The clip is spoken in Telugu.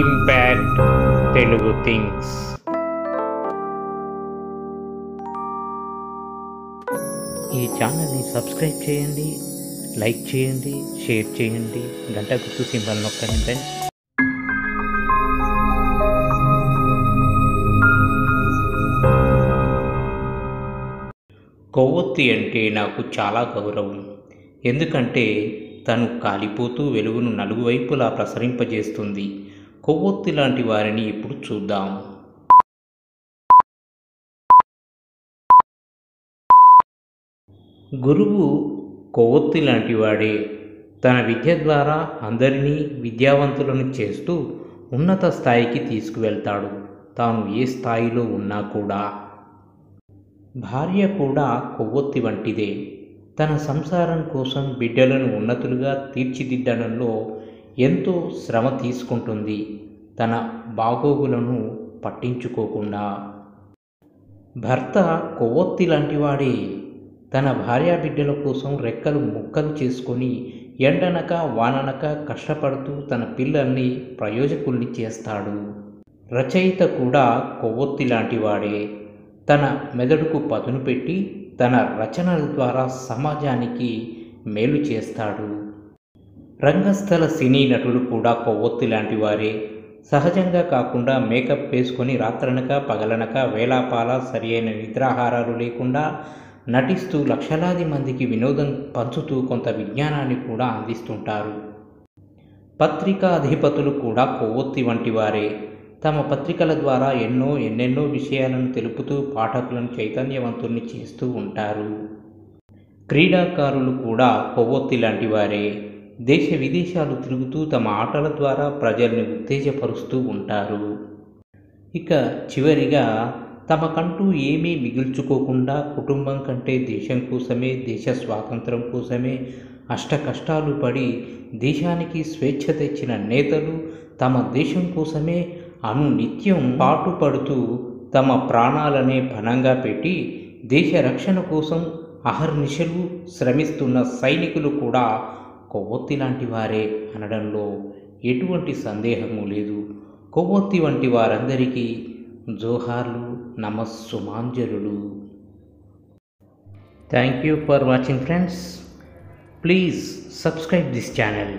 ఇంపాక్ట్ తెలుగు థింగ్స్ ఈ ఛానల్ని సబ్స్క్రైబ్ చేయండి లైక్ చేయండి షేర్ చేయండి గంట గుర్తు సింబల్ నొక్కండి. ఫ్రెండ్స్ కొవ్వొత్తి అంటే నాకు చాలా గౌరవం. ఎందుకంటే తను కాలిపోతూ వెలుగును నలుగువైపులా ప్రసరింపజేస్తుంది. కొవ్వొత్తి లాంటి వారిని ఇప్పుడు చూద్దాం. గురువు కొవ్వొత్తి లాంటి వాడే. తన విద్య ద్వారా అందరినీ విద్యావంతులను చేస్తూ ఉన్నత స్థాయికి తీసుకువెళ్తాడు. తాను ఏ స్థాయిలో ఉన్నా కూడా. భార్య కూడా కొవ్వొత్తి వంటిదే. తన సంసారం కోసం బిడ్డలను ఉన్నతులుగా తీర్చిదిద్దడంలో ఎంతో శ్రమ తీసుకుంటుంది తన బాగోగులను పట్టించుకోకుండా. భర్త కొవ్వొత్తి లాంటివాడే. తన భార్యా బిడ్డల కోసం రెక్కలు ముక్కలు చేసుకొని ఎండనక వాననక కష్టపడుతూ తన పిల్లల్ని ప్రయోజకుల్ని చేస్తాడు. రచయిత కూడా కొవ్వొత్తి లాంటివాడే. తన మెదడుకు పదును పెట్టి తన రచనల ద్వారా సమాజానికి మేలు చేస్తాడు. రంగస్థల సినీ నటులు కూడా కొవ్వొత్తి లాంటి వారే సహజంగా కాకుండా మేకప్ వేసుకొని రాత్రనక పగలనక వేలాపాల సరి అయిన నిద్రాహారాలు లేకుండా నటిస్తూ లక్షలాది మందికి వినోదం పంచుతూ కొంత విజ్ఞానాన్ని కూడా అందిస్తుంటారు. పత్రికా అధిపతులు కూడా కొవ్వొత్తి వంటి వారే తమ పత్రికల ద్వారా ఎన్నో ఎన్నెన్నో విషయాలను తెలుపుతూ పాఠకులను చైతన్యవంతుల్ని చేస్తూ ఉంటారు. క్రీడాకారులు కూడా కొవ్వొత్తి లాంటి వారే దేశ విదేశాలు తిరుగుతూ తమ ఆటల ద్వారా ప్రజల్ని ఉత్తేజపరుస్తూ ఉంటారు. ఇక చివరిగా తమకంటూ ఏమీ మిగుల్చుకోకుండా కుటుంబం కంటే దేశం కోసమే దేశ స్వాతంత్రం కోసమే అష్ట కష్టాలు పడి దేశానికి స్వేచ్ఛ తెచ్చిన నేతలు తమ దేశం కోసమే అను నిత్యం పాటుపడుతూ తమ ప్రాణాలనే పణంగా పెట్టి దేశ రక్షణ కోసం అహర్నిశలు శ్రమిస్తున్న సైనికులు కూడా కొవ్వొత్తి లాంటి వారే అనడంలో ఎటువంటి సందేహము లేదు. కొవ్వొత్తి వంటి వారందరికీ జోహార్లు నమస్సుమాంజలులు. Thank you for watching friends please subscribe this channel